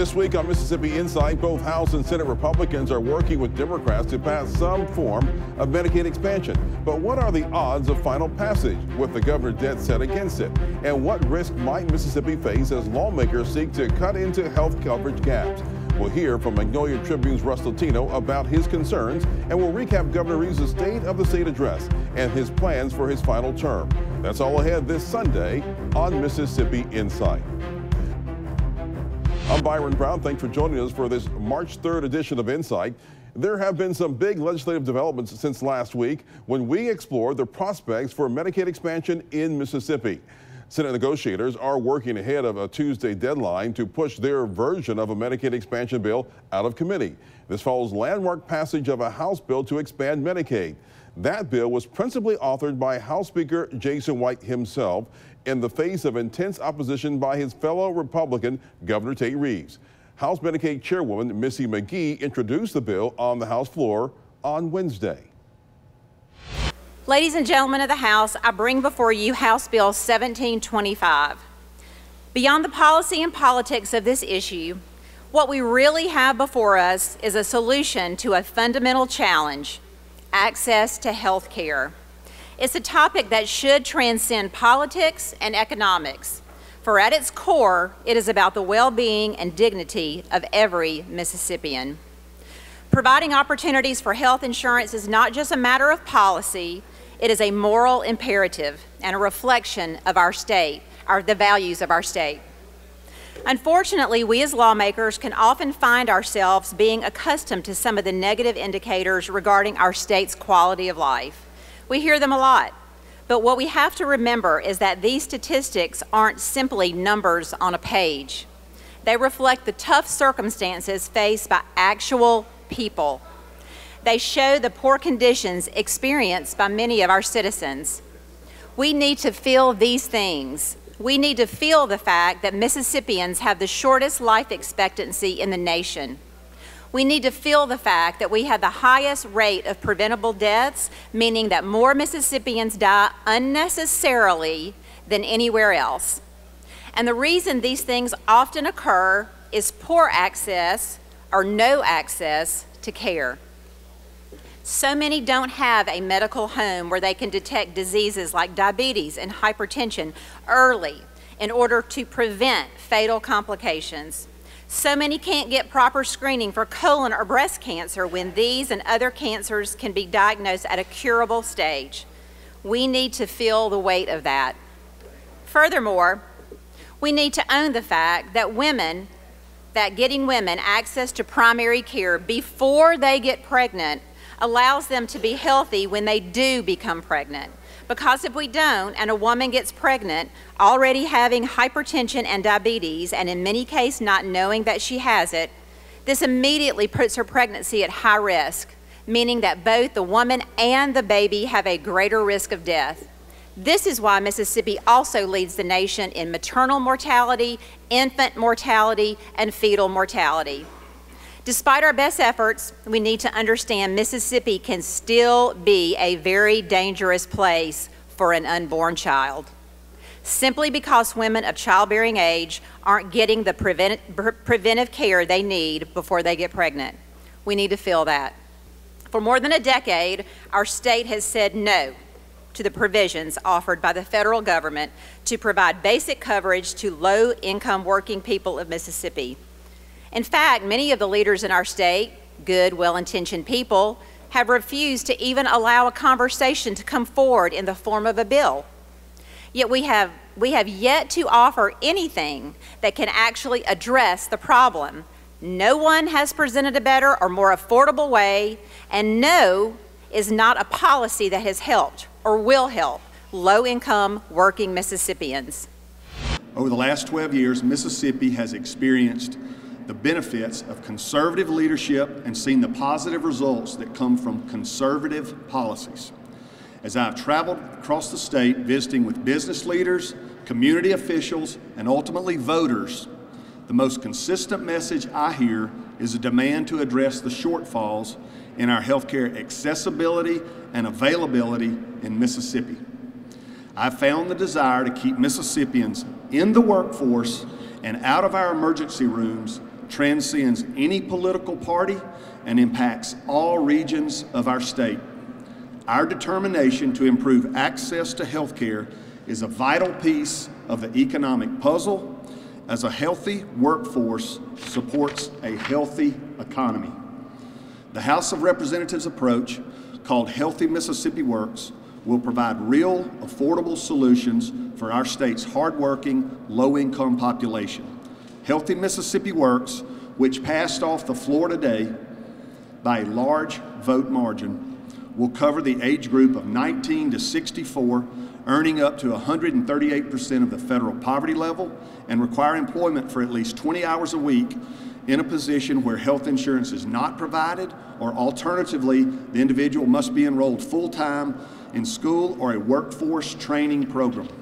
This week on Mississippi Insight, both House and Senate Republicans are working with Democrats to pass some form of Medicaid expansion. But what are the odds of final passage with the governor dead set against it? And what risk might Mississippi face as lawmakers seek to cut into health coverage gaps? We'll hear from Magnolia Tribune's Russ Latino about his concerns, and we'll recap Governor Reeves' State of the State address and his plans for his final term. That's all ahead this Sunday on Mississippi Insight. I'm Byron Brown. Thanks for joining us for this March 3rd edition of Insight. There have been some big legislative developments since last week when we explored the prospects for Medicaid expansion in Mississippi. Senate negotiators are working ahead of a Tuesday deadline to push their version of a Medicaid expansion bill out of committee. This follows landmark passage of a House bill to expand Medicaid. That bill was principally authored by House Speaker Jason White himself in the face of intense opposition by his fellow Republican Governor Tate Reeves. House Medicaid Chairwoman Missy McGee introduced the bill on the House floor on Wednesday. Ladies and gentlemen of the House, I bring before you House Bill 1725. Beyond the policy and politics of this issue, what we really have before us is a solution to a fundamental challenge, access to health care. It's a topic that should transcend politics and economics, for at its core, it is about the well-being and dignity of every Mississippian. Providing opportunities for health insurance is not just a matter of policy, it is a moral imperative and a reflection of our state, our, the values of our state. Unfortunately, we as lawmakers can often find ourselves being accustomed to some of the negative indicators regarding our state's quality of life. We hear them a lot. But what we have to remember is that these statistics aren't simply numbers on a page. They reflect the tough circumstances faced by actual people. They show the poor conditions experienced by many of our citizens. We need to feel these things. We need to feel the fact that Mississippians have the shortest life expectancy in the nation. We need to feel the fact that we have the highest rate of preventable deaths, meaning that more Mississippians die unnecessarily than anywhere else. And the reason these things often occur is poor access or no access to care. So many don't have a medical home where they can detect diseases like diabetes and hypertension early in order to prevent fatal complications. So many can't get proper screening for colon or breast cancer when these and other cancers can be diagnosed at a curable stage. We need to feel the weight of that. Furthermore, we need to own the fact that women, that getting women access to primary care before they get pregnant allows them to be healthy when they do become pregnant. Because if we don't, and a woman gets pregnant, already having hypertension and diabetes, and in many cases not knowing that she has it, this immediately puts her pregnancy at high risk, meaning that both the woman and the baby have a greater risk of death. This is why Mississippi also leads the nation in maternal mortality, infant mortality, and fetal mortality. Despite our best efforts, we need to understand Mississippi can still be a very dangerous place for an unborn child. Simply because women of childbearing age aren't getting the prevent preventive care they need before they get pregnant. We need to feel that. For more than a decade, our state has said no to the provisions offered by the federal government to provide basic coverage to low income working people of Mississippi. In fact, many of the leaders in our state, good, well intentioned people, have refused to even allow a conversation to come forward in the form of a bill. Yet we have, we have yet to offer anything that can actually address the problem. No one has presented a better or more affordable way, and no is not a policy that has helped or will help low income working Mississippians. Over the last 12 years, Mississippi has experienced the benefits of conservative leadership and seen the positive results that come from conservative policies. As I've traveled across the state visiting with business leaders, community officials, and ultimately voters, the most consistent message I hear is a demand to address the shortfalls in our healthcare accessibility and availability in Mississippi. I found the desire to keep Mississippians in the workforce and out of our emergency rooms transcends any political party and impacts all regions of our state. Our determination to improve access to health care is a vital piece of the economic puzzle as a healthy workforce supports a healthy economy. The House of Representatives approach, called Healthy Mississippi Works, will provide real, affordable solutions for our state's hardworking, low-income population. Healthy Mississippi Works, which passed off the floor today by a large vote margin, will cover the age group of 19 to 64 earning up to 138% of the federal poverty level and require employment for at least 20 hours a week in a position where health insurance is not provided, or alternatively, the individual must be enrolled full time in school or a workforce training program.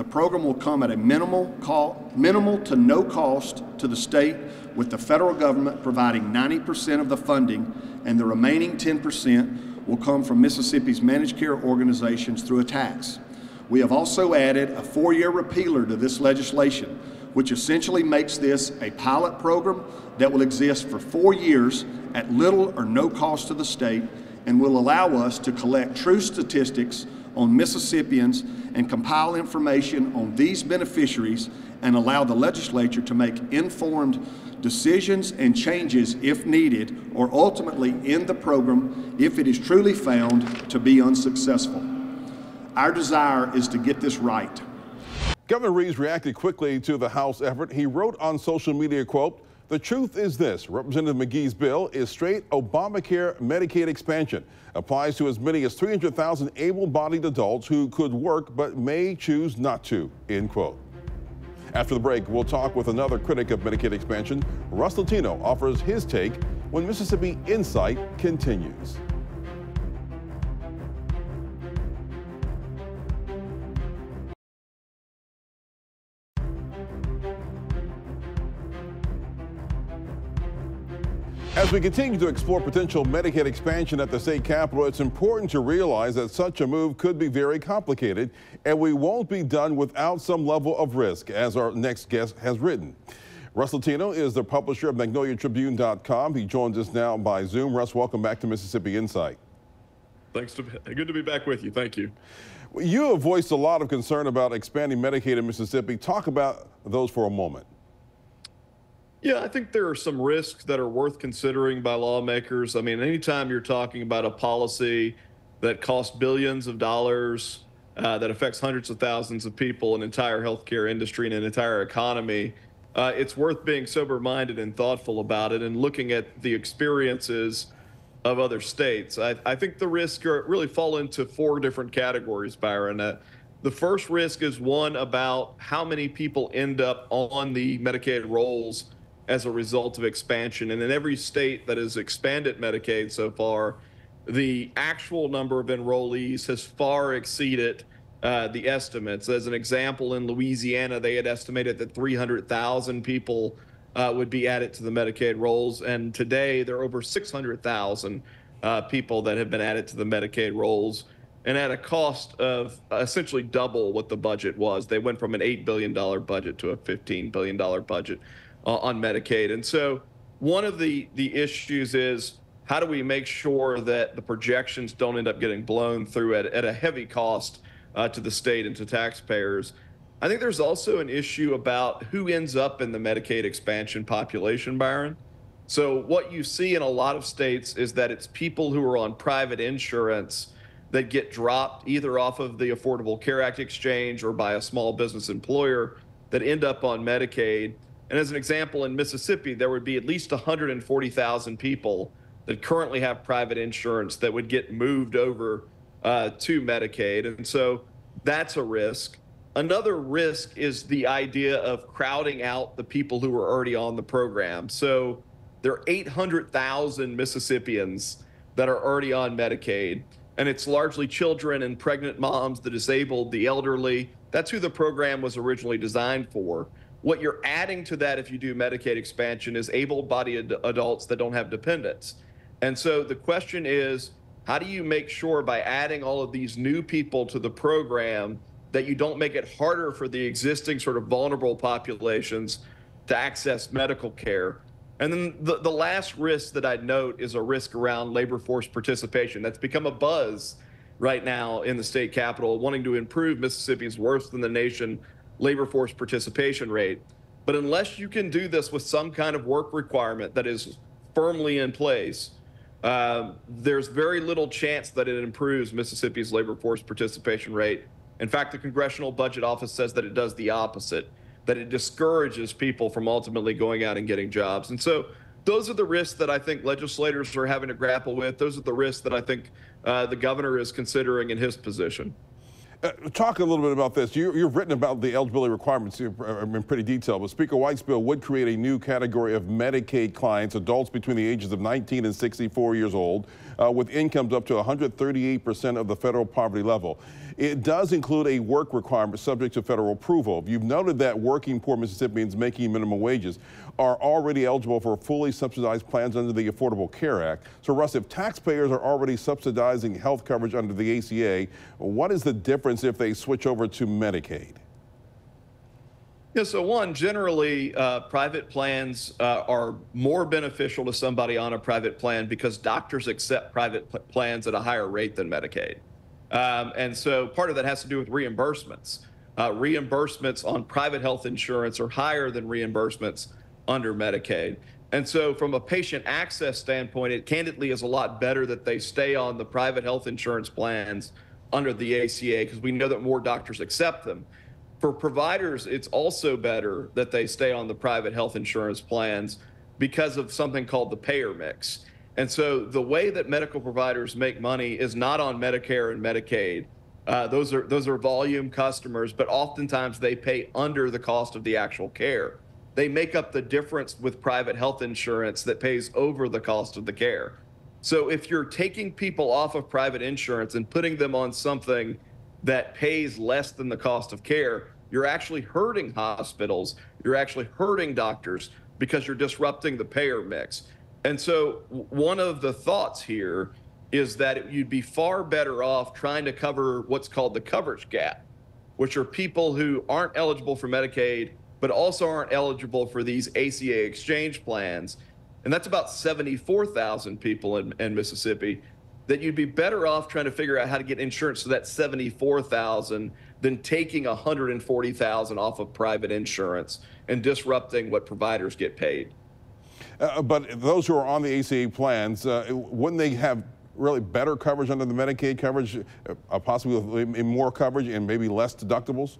The program will come at a minimal, call, minimal to no cost to the state, with the federal government providing 90% of the funding, and the remaining 10% will come from Mississippi's managed care organizations through a tax. We have also added a four year repealer to this legislation, which essentially makes this a pilot program that will exist for four years at little or no cost to the state and will allow us to collect true statistics on Mississippians and compile information on these beneficiaries and allow the legislature to make informed decisions and changes if needed or ultimately end the program if it is truly found to be unsuccessful. Our desire is to get this right. Governor Reeves reacted quickly to the House effort. He wrote on social media, quote, the truth is this, Representative McGee's bill is straight Obamacare Medicaid expansion. Applies to as many as 300,000 able-bodied adults who could work but may choose not to, end quote. After the break, we'll talk with another critic of Medicaid expansion. Russ Latino offers his take when Mississippi Insight continues. As we continue to explore potential Medicaid expansion at the state capitol, it's important to realize that such a move could be very complicated, and we won't be done without some level of risk, as our next guest has written. Russ Latino is the publisher of MagnoliaTribune.com. He joins us now by Zoom. Russ, welcome back to Mississippi Insight. Thanks. To, good to be back with you. Thank you. You have voiced a lot of concern about expanding Medicaid in Mississippi. Talk about those for a moment. Yeah, I think there are some risks that are worth considering by lawmakers. I mean, anytime you're talking about a policy that costs billions of dollars, uh, that affects hundreds of thousands of people, an entire healthcare industry, and an entire economy, uh, it's worth being sober minded and thoughtful about it and looking at the experiences of other states. I, I think the risks really fall into four different categories, Byron. Uh, the first risk is one about how many people end up on the Medicaid rolls as a result of expansion. And in every state that has expanded Medicaid so far, the actual number of enrollees has far exceeded uh, the estimates. As an example, in Louisiana, they had estimated that 300,000 people uh, would be added to the Medicaid rolls, and today there are over 600,000 uh, people that have been added to the Medicaid rolls, and at a cost of essentially double what the budget was. They went from an $8 billion budget to a $15 billion budget uh, on Medicaid. And so one of the, the issues is how do we make sure that the projections don't end up getting blown through at, at a heavy cost uh, to the state and to taxpayers? I think there's also an issue about who ends up in the Medicaid expansion population, Byron. So, what you see in a lot of states is that it's people who are on private insurance that get dropped either off of the Affordable Care Act exchange or by a small business employer that end up on Medicaid. And as an example, in Mississippi, there would be at least 140,000 people that currently have private insurance that would get moved over uh, to Medicaid. And so that's a risk. Another risk is the idea of crowding out the people who are already on the program. So there are 800,000 Mississippians that are already on Medicaid, and it's largely children and pregnant moms, the disabled, the elderly. That's who the program was originally designed for. What you're adding to that if you do Medicaid expansion is able bodied adults that don't have dependents. And so the question is how do you make sure by adding all of these new people to the program that you don't make it harder for the existing sort of vulnerable populations to access medical care? And then the, the last risk that I'd note is a risk around labor force participation. That's become a buzz right now in the state capital, wanting to improve Mississippi's worse than the nation labor force participation rate. But unless you can do this with some kind of work requirement that is firmly in place, uh, there's very little chance that it improves Mississippi's labor force participation rate. In fact, the Congressional Budget Office says that it does the opposite, that it discourages people from ultimately going out and getting jobs. And so those are the risks that I think legislators are having to grapple with. Those are the risks that I think uh, the governor is considering in his position. Uh, talk a little bit about this. You, have written about the eligibility requirements uh, in pretty detail, but Speaker White's bill would create a new category of Medicaid clients, adults between the ages of 19 and 64 years old, uh, with incomes up to 138% of the federal poverty level. It does include a work requirement subject to federal approval. You've noted that working poor Mississippians making minimum wages are already eligible for fully subsidized plans under the Affordable Care Act. So, Russ, if taxpayers are already subsidizing health coverage under the ACA, what is the difference if they switch over to Medicaid? Yeah, so one, generally, uh, private plans uh, are more beneficial to somebody on a private plan because doctors accept private plans at a higher rate than Medicaid. Um, and so part of that has to do with reimbursements. Uh, reimbursements on private health insurance are higher than reimbursements under Medicaid. And so, from a patient access standpoint, it candidly is a lot better that they stay on the private health insurance plans under the ACA because we know that more doctors accept them. For providers, it's also better that they stay on the private health insurance plans because of something called the payer mix. And so, the way that medical providers make money is not on Medicare and Medicaid. Uh, those are those are volume customers, but oftentimes they pay under the cost of the actual care they make up the difference with private health insurance that pays over the cost of the care. So if you're taking people off of private insurance and putting them on something that pays less than the cost of care, you're actually hurting hospitals, you're actually hurting doctors because you're disrupting the payer mix. And so one of the thoughts here is that you'd be far better off trying to cover what's called the coverage gap, which are people who aren't eligible for Medicaid but also aren't eligible for these ACA exchange plans. And that's about 74,000 people in, in Mississippi that you'd be better off trying to figure out how to get insurance to that 74,000 than taking 140,000 off of private insurance and disrupting what providers get paid. Uh, but those who are on the ACA plans, uh, wouldn't they have really better coverage under the Medicaid coverage, uh, possibly with more coverage and maybe less deductibles?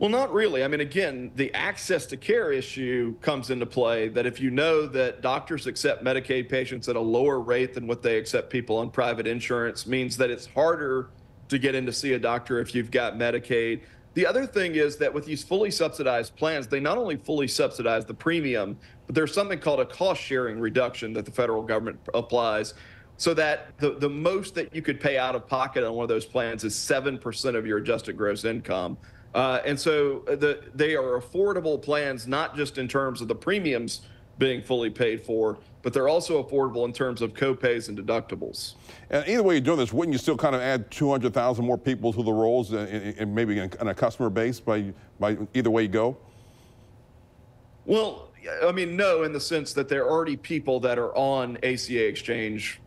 Well, not really. I mean, again, the access to care issue comes into play that if you know that doctors accept Medicaid patients at a lower rate than what they accept people on private insurance means that it's harder to get in to see a doctor if you've got Medicaid. The other thing is that with these fully subsidized plans, they not only fully subsidize the premium, but there's something called a cost sharing reduction that the federal government applies so that the, the most that you could pay out of pocket on one of those plans is 7% of your adjusted gross income. Uh, and so uh, the, they are affordable plans, not just in terms of the premiums being fully paid for, but they're also affordable in terms of copays and deductibles. And either way you're doing this, wouldn't you still kind of add 200,000 more people to the rolls and, maybe in a customer base by, by either way you go? Well, I mean, no, in the sense that there are already people that are on ACA exchange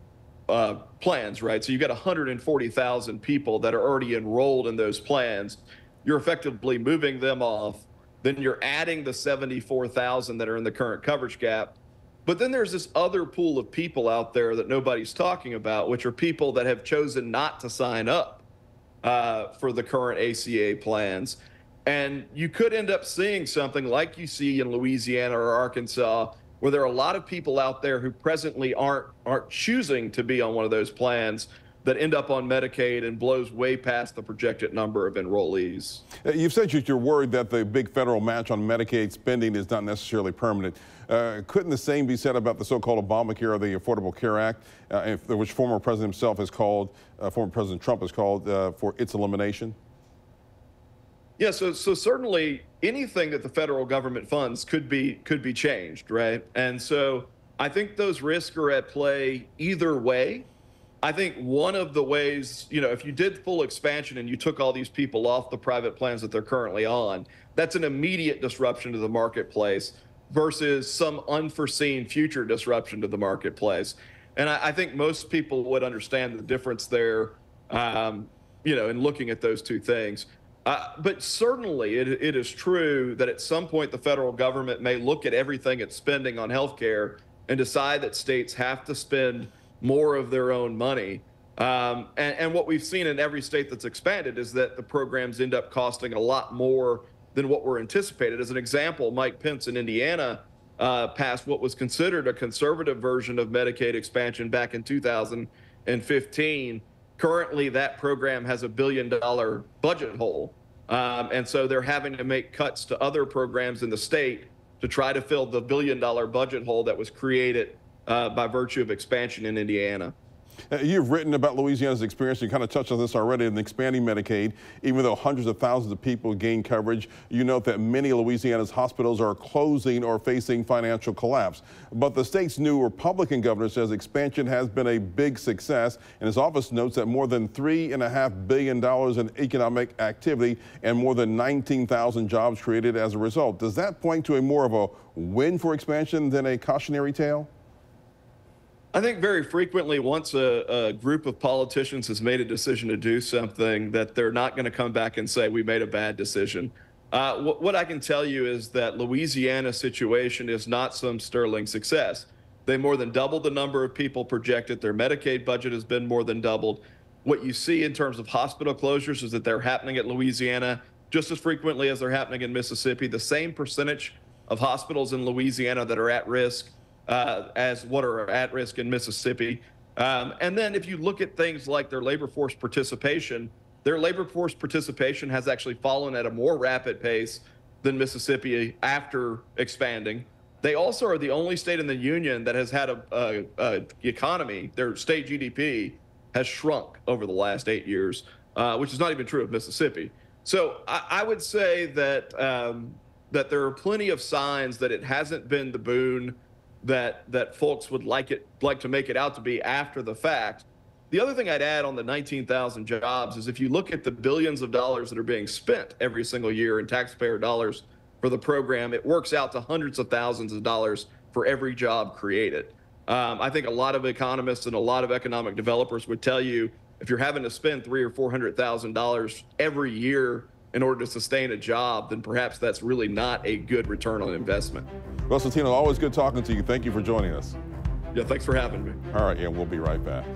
uh, plans, right? So you've got 140,000 people that are already enrolled in those plans you're effectively moving them off. Then you're adding the 74,000 that are in the current coverage gap. But then there's this other pool of people out there that nobody's talking about, which are people that have chosen not to sign up uh, for the current ACA plans. And you could end up seeing something like you see in Louisiana or Arkansas, where there are a lot of people out there who presently aren't aren't choosing to be on one of those plans that end up on Medicaid and blows way past the projected number of enrollees. Uh, you've said you're worried that the big federal match on Medicaid spending is not necessarily permanent. Uh, couldn't the same be said about the so-called Obamacare or the Affordable Care Act, uh, which former president himself has called, uh, former President Trump has called uh, for its elimination? Yeah, so so certainly anything that the federal government funds could be could be changed, right? And so I think those risks are at play either way. I think one of the ways, you know, if you did full expansion and you took all these people off the private plans that they're currently on, that's an immediate disruption to the marketplace versus some unforeseen future disruption to the marketplace. And I, I think most people would understand the difference there, um, you know, in looking at those two things. Uh, but certainly, it, it is true that at some point the federal government may look at everything it's spending on healthcare and decide that states have to spend more of their own money. Um, and, and what we've seen in every state that's expanded is that the programs end up costing a lot more than what were anticipated. As an example, Mike Pence in Indiana uh, passed what was considered a conservative version of Medicaid expansion back in 2015 Currently, that program has a billion dollar budget hole. Um, and so they're having to make cuts to other programs in the state to try to fill the billion dollar budget hole that was created uh, by virtue of expansion in Indiana. Uh, you've written about Louisiana's experience. You kind of touched on this already in expanding Medicaid. Even though hundreds of thousands of people gain coverage, you note that many Louisiana's hospitals are closing or facing financial collapse. But the state's new Republican governor says expansion has been a big success, and his office notes that more than $3.5 billion in economic activity and more than 19,000 jobs created as a result. Does that point to a more of a win for expansion than a cautionary tale? I think very frequently, once a, a, group of politicians has made a decision to do something, that they're not going to come back and say, we made a bad decision. Uh, wh- what I can tell you is that Louisiana's situation is not some sterling success. They more than doubled the number of people projected. Their Medicaid budget has been more than doubled. What you see in terms of hospital closures is that they're happening at Louisiana just as frequently as they're happening in Mississippi. The same percentage of hospitals in Louisiana that are at risk uh, as what are at risk in Mississippi. Um, and then if you look at things like their labor force participation, their labor force participation has actually fallen at a more rapid pace than Mississippi after expanding. They also are the only state in the union that has had a, a, a economy. Their state GDP has shrunk over the last eight years, uh, which is not even true of Mississippi. So I, I would say that um, that there are plenty of signs that it hasn't been the boon that that folks would like it like to make it out to be after the fact. The other thing I'd add on the 19,000 jobs is if you look at the billions of dollars that are being spent every single year in taxpayer dollars for the program, it works out to hundreds of thousands of dollars for every job created. Um, I think a lot of economists and a lot of economic developers would tell you if you're having to spend three or four hundred thousand dollars every year in order to sustain a job, then perhaps that's really not a good return on investment. Russ Latino, always good talking to you. Thank you for joining us. Yeah, thanks for having me. All right, and we'll be right back.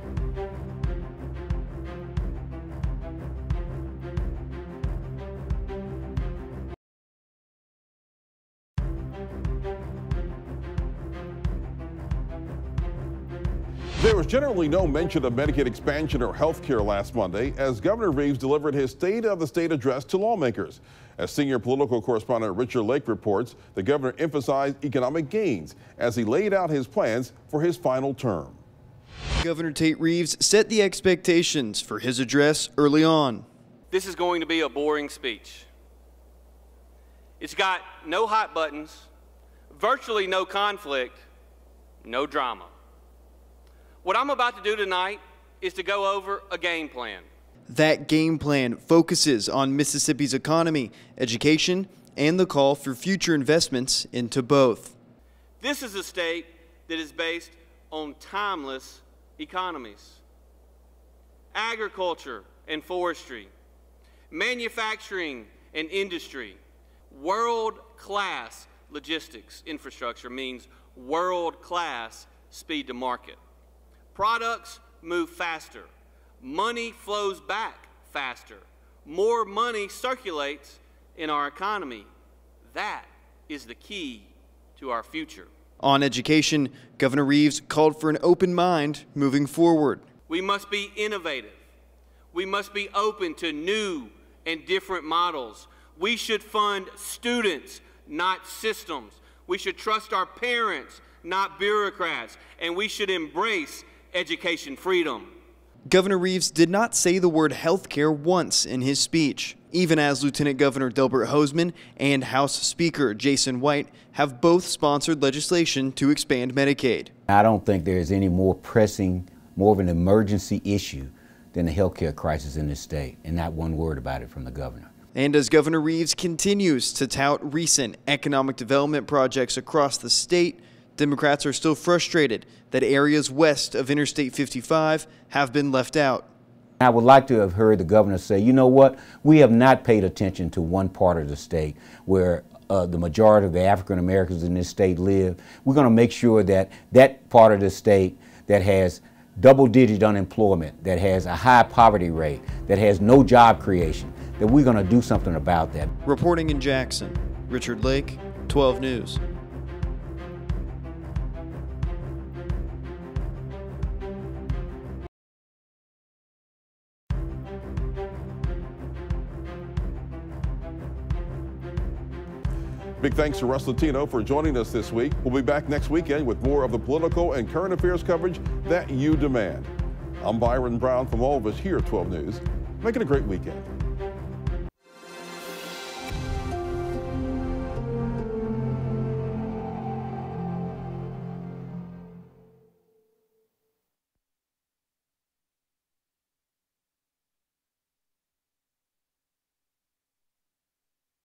There was generally no mention of Medicaid expansion or health care last Monday as Governor Reeves delivered his State of the State address to lawmakers. As senior political correspondent Richard Lake reports, the governor emphasized economic gains as he laid out his plans for his final term. Governor Tate Reeves set the expectations for his address early on. This is going to be a boring speech. It's got no hot buttons, virtually no conflict, no drama. What I'm about to do tonight is to go over a game plan. That game plan focuses on Mississippi's economy, education, and the call for future investments into both. This is a state that is based on timeless economies agriculture and forestry, manufacturing and industry, world class logistics infrastructure means world class speed to market. Products move faster. Money flows back faster. More money circulates in our economy. That is the key to our future. On education, Governor Reeves called for an open mind moving forward. We must be innovative. We must be open to new and different models. We should fund students, not systems. We should trust our parents, not bureaucrats. And we should embrace education freedom. Governor Reeves did not say the word health care once in his speech, even as Lieutenant Governor Delbert Hosemann and House Speaker Jason White have both sponsored legislation to expand Medicaid. I don't think there is any more pressing, more of an emergency issue than the health care crisis in this state, and not one word about it from the governor. And as Governor Reeves continues to tout recent economic development projects across the state, Democrats are still frustrated that areas west of Interstate 55 have been left out. I would like to have heard the governor say, you know what, we have not paid attention to one part of the state where uh, the majority of the African Americans in this state live. We're going to make sure that that part of the state that has double digit unemployment, that has a high poverty rate, that has no job creation, that we're going to do something about that. Reporting in Jackson, Richard Lake, 12 News. Big thanks to Russ Latino for joining us this week. We'll be back next weekend with more of the political and current affairs coverage that you demand. I'm Byron Brown from all of us here at 12 News. Make it a great weekend.